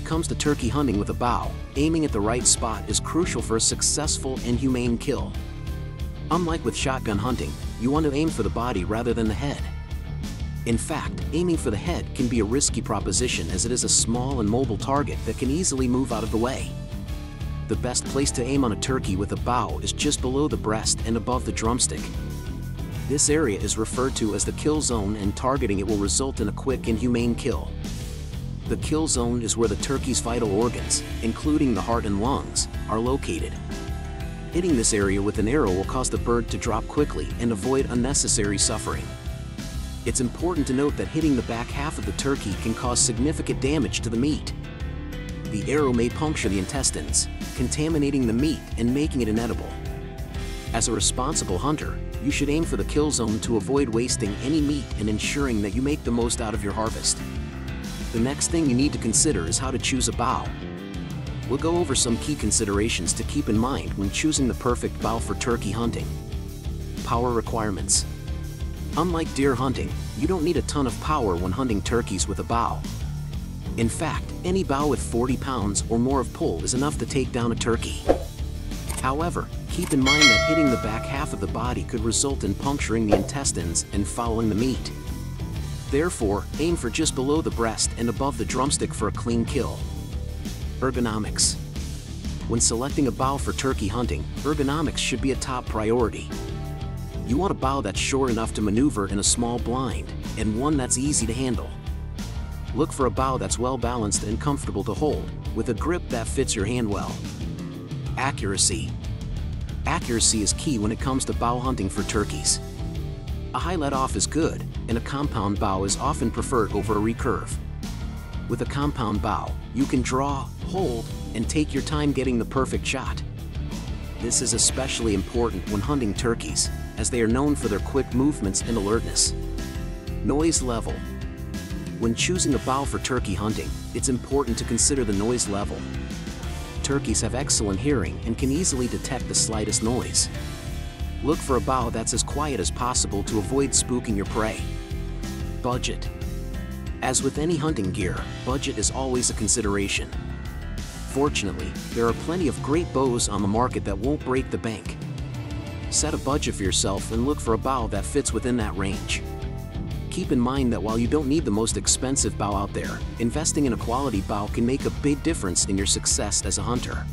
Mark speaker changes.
Speaker 1: comes to turkey hunting with a bow, aiming at the right spot is crucial for a successful and humane kill. Unlike with shotgun hunting, you want to aim for the body rather than the head. In fact, aiming for the head can be a risky proposition as it is a small and mobile target that can easily move out of the way. The best place to aim on a turkey with a bow is just below the breast and above the drumstick. This area is referred to as the kill zone and targeting it will result in a quick and humane kill. The kill zone is where the turkey's vital organs, including the heart and lungs, are located. Hitting this area with an arrow will cause the bird to drop quickly and avoid unnecessary suffering. It's important to note that hitting the back half of the turkey can cause significant damage to the meat. The arrow may puncture the intestines, contaminating the meat and making it inedible. As a responsible hunter, you should aim for the kill zone to avoid wasting any meat and ensuring that you make the most out of your harvest. The next thing you need to consider is how to choose a bow. We'll go over some key considerations to keep in mind when choosing the perfect bow for turkey hunting. Power requirements. Unlike deer hunting, you don't need a ton of power when hunting turkeys with a bow. In fact, any bow with 40 pounds or more of pull is enough to take down a turkey. However, keep in mind that hitting the back half of the body could result in puncturing the intestines and fouling the meat. Therefore, aim for just below the breast and above the drumstick for a clean kill. Ergonomics. When selecting a bow for turkey hunting, ergonomics should be a top priority. You want a bow that's short enough to maneuver in a small blind, and one that's easy to handle. Look for a bow that's well balanced and comfortable to hold, with a grip that fits your hand well. Accuracy. Accuracy is key when it comes to bow hunting for turkeys. A high let-off is good, and a compound bow is often preferred over a recurve. With a compound bow, you can draw, hold, and take your time getting the perfect shot. This is especially important when hunting turkeys, as they are known for their quick movements and alertness. Noise level. When choosing a bow for turkey hunting, it's important to consider the noise level. Turkeys have excellent hearing and can easily detect the slightest noise. Look for a bow that's as quiet as possible to avoid spooking your prey. Budget. As with any hunting gear, budget is always a consideration. Fortunately, there are plenty of great bows on the market that won't break the bank. Set a budget for yourself and look for a bow that fits within that range. Keep in mind that while you don't need the most expensive bow out there, investing in a quality bow can make a big difference in your success as a hunter.